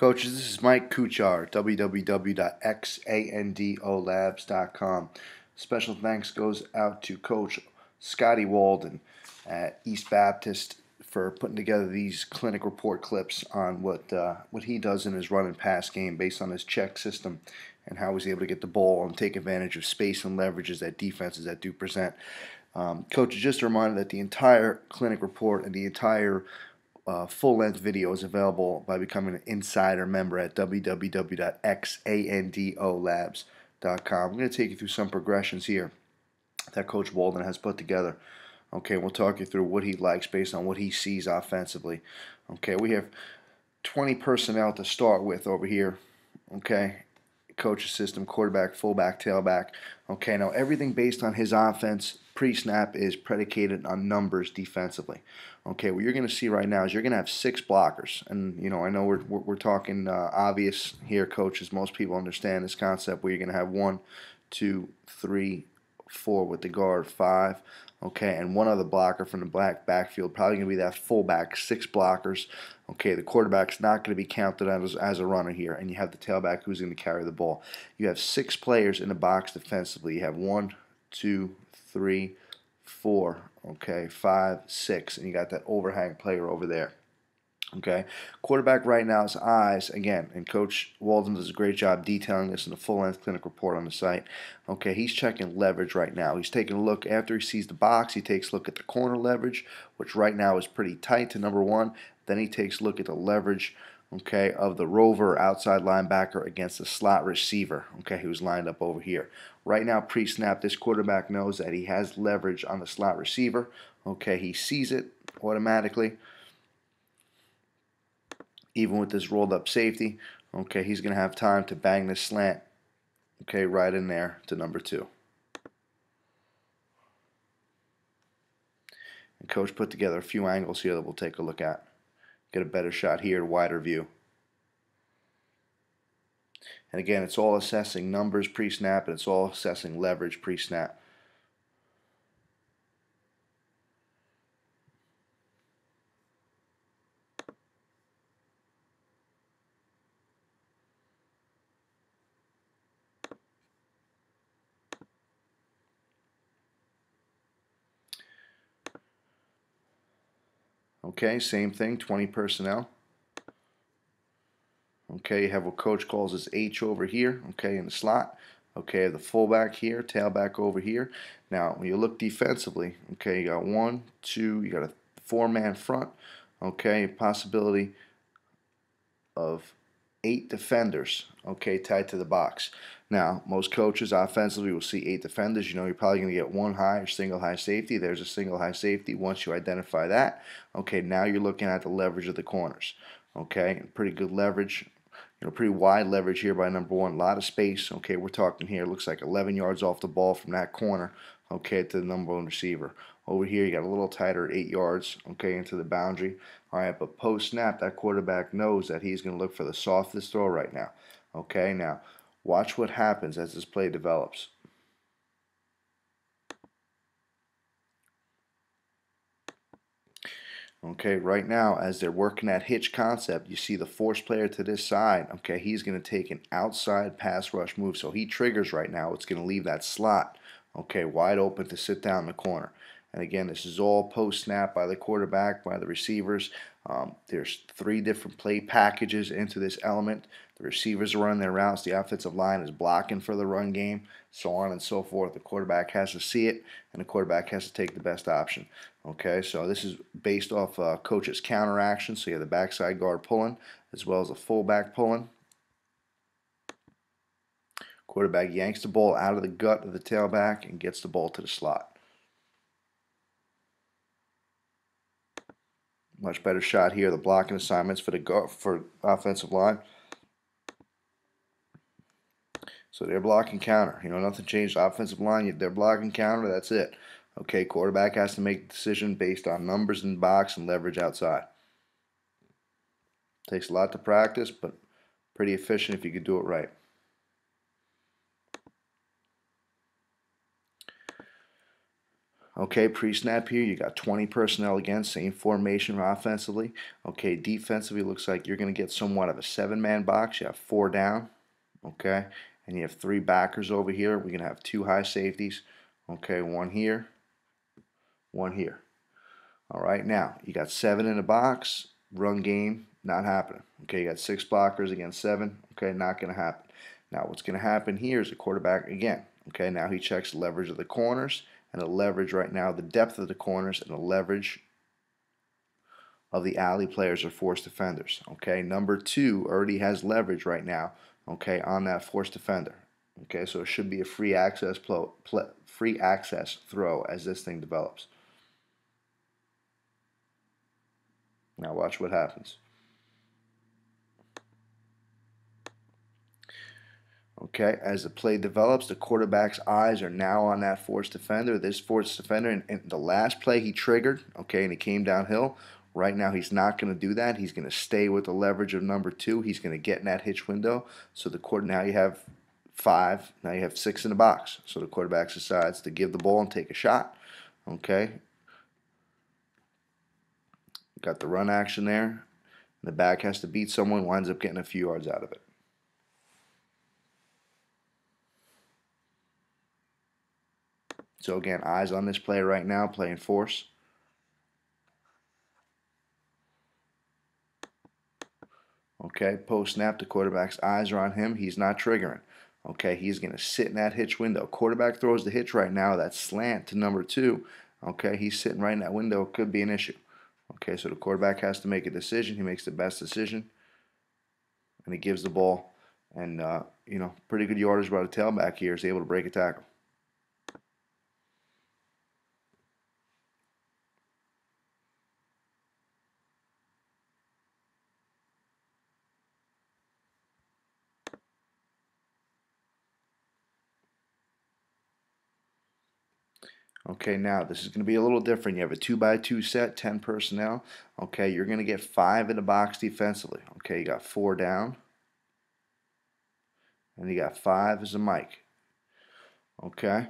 Coaches, this is Mike Kuchar, www.xandolabs.com. Special thanks goes out to Coach Scotty Walden at East Baptist for putting together these clinic report clips on what uh, what he does in his run and pass game based on his check system and how he's able to get the ball and take advantage of space and leverages that defenses that do present. Um, Coach, just a reminder that the entire clinic report and the entire uh, full length video is available by becoming an insider member at www.xandolabs.com. I'm going to take you through some progressions here that Coach Walden has put together. Okay, we'll talk you through what he likes based on what he sees offensively. Okay, we have 20 personnel to start with over here. Okay, coach system, quarterback, fullback, tailback. Okay, now everything based on his offense pre-snap is predicated on numbers defensively. Okay, what you're going to see right now is you're going to have six blockers, and you know I know we're we're, we're talking uh, obvious here, coaches. Most people understand this concept where you're going to have one, two, three, four with the guard, five, okay, and one other blocker from the black backfield, probably going to be that fullback, six blockers. Okay, the quarterback's not going to be counted as, as a runner here, and you have the tailback who's going to carry the ball. You have six players in the box defensively. You have one, two, three, four, okay, five, six, and you got that overhang player over there. Okay, quarterback right now's eyes again, and Coach Walden does a great job detailing this in the full-length clinic report on the site. Okay, he's checking leverage right now. He's taking a look after he sees the box. He takes a look at the corner leverage, which right now is pretty tight to number one. Then he takes a look at the leverage, okay, of the rover outside linebacker against the slot receiver, okay, who's lined up over here. Right now, pre-snap, this quarterback knows that he has leverage on the slot receiver. Okay, he sees it automatically even with this rolled up safety, okay, he's going to have time to bang this slant, okay, right in there to number two. And coach put together a few angles here that we'll take a look at. Get a better shot here, wider view. And again, it's all assessing numbers pre-snap and it's all assessing leverage pre-snap. Okay, same thing, 20 personnel. Okay, you have what coach calls his H over here, okay, in the slot. Okay, the fullback here, tailback over here. Now, when you look defensively, okay, you got one, two, you got a four-man front, okay, possibility of eight defenders, okay, tied to the box. Now, most coaches offensively will see eight defenders. You know you're probably going to get one high or single high safety. There's a single high safety. Once you identify that, okay, now you're looking at the leverage of the corners. Okay, pretty good leverage. You know, pretty wide leverage here by number one. A lot of space. Okay, we're talking here. Looks like 11 yards off the ball from that corner. Okay, to the number one receiver. Over here, you got a little tighter at eight yards. Okay, into the boundary. All right, but post snap, that quarterback knows that he's going to look for the softest throw right now. Okay, now Watch what happens as this play develops. Okay, right now, as they're working that hitch concept, you see the force player to this side. Okay, he's going to take an outside pass rush move. So he triggers right now. It's going to leave that slot, okay, wide open to sit down in the corner. And again, this is all post snap by the quarterback, by the receivers. Um, there's three different play packages into this element. The receivers are running their routes. The offensive line is blocking for the run game, so on and so forth. The quarterback has to see it, and the quarterback has to take the best option. Okay, so this is based off uh, coach's counter action. So you have the backside guard pulling, as well as the fullback pulling. Quarterback yanks the ball out of the gut of the tailback and gets the ball to the slot. Much better shot here. The blocking assignments for the go for offensive line. So they're blocking counter. You know, nothing changed. Offensive line, they're blocking counter. That's it. Okay, quarterback has to make a decision based on numbers in the box and leverage outside. Takes a lot to practice, but pretty efficient if you could do it right. Okay, pre-snap here, you got 20 personnel again, same formation offensively. Okay, defensively looks like you're going to get somewhat of a seven-man box. You have four down, okay, and you have three backers over here. We're going to have two high safeties. Okay, one here, one here. All right, now you got seven in the box. Run game, not happening. Okay, you got six blockers against seven. Okay, not going to happen. Now, what's going to happen here is the quarterback again. Okay, now he checks leverage of the corners and the leverage right now, the depth of the corners and the leverage of the alley players or force defenders. Okay, number two already has leverage right now. Okay, on that force defender. Okay, so it should be a free access pl free access throw as this thing develops. Now watch what happens. Okay, as the play develops, the quarterback's eyes are now on that force defender. This force defender, in, in the last play he triggered, okay, and he came downhill. Right now, he's not going to do that. He's going to stay with the leverage of number two. He's going to get in that hitch window. So the court now you have five. Now you have six in the box. So the quarterback decides to give the ball and take a shot. Okay, Got the run action there. The back has to beat someone, winds up getting a few yards out of it. So again, eyes on this play right now, playing force. Okay, post snap, the quarterback's eyes are on him. He's not triggering. Okay, he's going to sit in that hitch window. Quarterback throws the hitch right now, that slant to number two. Okay, he's sitting right in that window. Could be an issue. Okay, so the quarterback has to make a decision. He makes the best decision, and he gives the ball. And, uh, you know, pretty good yardage by the tailback here. He's able to break a tackle. Okay, now this is going to be a little different. You have a 2 by 2 set, 10 personnel. Okay, you're going to get 5 in the box defensively. Okay, you got 4 down. And you got 5 as a mic. Okay?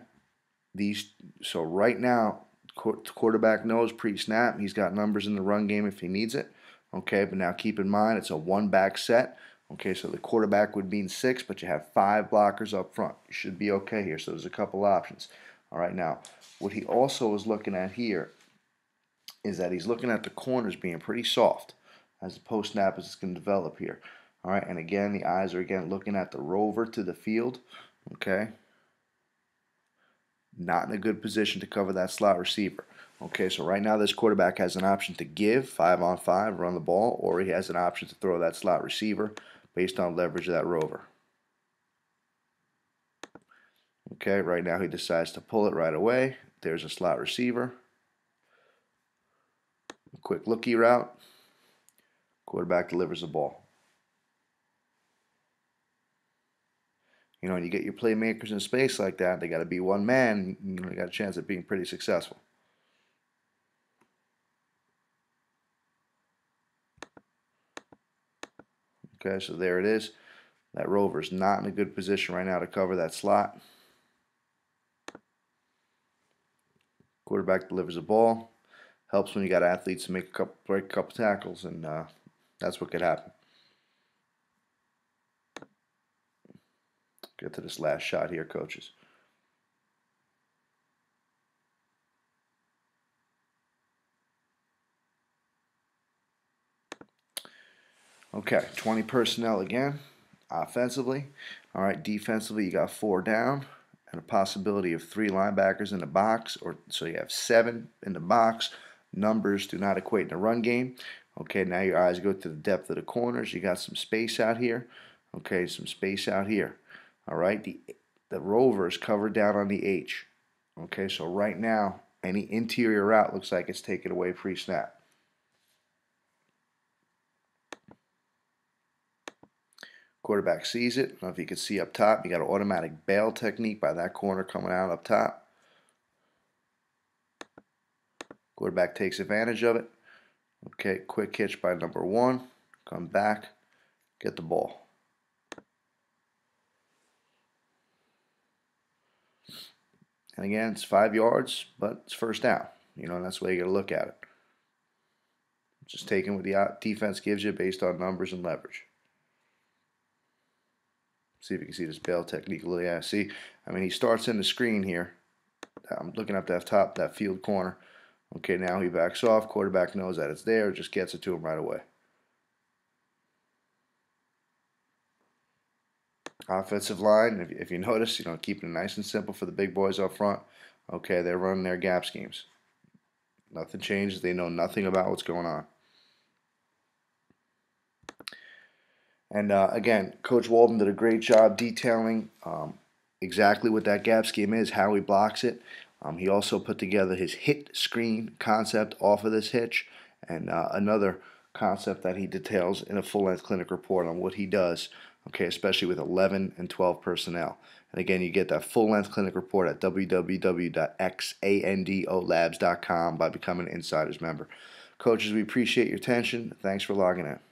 These so right now quarterback knows pre-snap. He's got numbers in the run game if he needs it. Okay, but now keep in mind it's a one back set. Okay, so the quarterback would mean six, but you have five blockers up front. You should be okay here. So there's a couple options. All right, now, what he also is looking at here is that he's looking at the corners being pretty soft as the post snap is going to develop here. All right, and again, the eyes are again looking at the rover to the field. Okay, not in a good position to cover that slot receiver. Okay, so right now this quarterback has an option to give five on five, run the ball, or he has an option to throw that slot receiver based on leverage of that rover. Okay, right now he decides to pull it right away. There's a slot receiver. A quick looky route. Quarterback delivers the ball. You know, when you get your playmakers in space like that, they got to be one man. You got a chance of being pretty successful. Okay, so there it is. That rover's not in a good position right now to cover that slot. Quarterback delivers a ball. Helps when you got athletes to make a couple, break a couple tackles, and uh, that's what could happen. Get to this last shot here, coaches. Okay, 20 personnel again, offensively. All right, defensively, you got four down and a possibility of three linebackers in the box, or so you have seven in the box. Numbers do not equate in a run game. Okay, now your eyes go to the depth of the corners. You got some space out here. Okay, some space out here. All right, the the rover is covered down on the H. Okay, so right now, any interior route looks like it's taken away pre-snap. Quarterback sees it. Know if you can see up top. You got an automatic bail technique by that corner coming out up top. Quarterback takes advantage of it. Okay, quick hitch by number one. Come back, get the ball. And again, it's five yards, but it's first down. You know, and that's the way you got to look at it. Just taking what the defense gives you based on numbers and leverage. See if you can see this bail technique. Yeah, see, I mean, he starts in the screen here. I'm looking up that top, that field corner. Okay, now he backs off. Quarterback knows that it's there, just gets it to him right away. Offensive line, if, if you notice, you know, keeping it nice and simple for the big boys up front. Okay, they're running their gap schemes. Nothing changes. They know nothing about what's going on. And uh, again, Coach Walden did a great job detailing um, exactly what that gap scheme is, how he blocks it. Um, he also put together his hit screen concept off of this hitch and uh, another concept that he details in a full-length clinic report on what he does, okay, especially with 11 and 12 personnel. And again, you get that full-length clinic report at www.xandolabs.com by becoming an Insiders member. Coaches, we appreciate your attention. Thanks for logging in.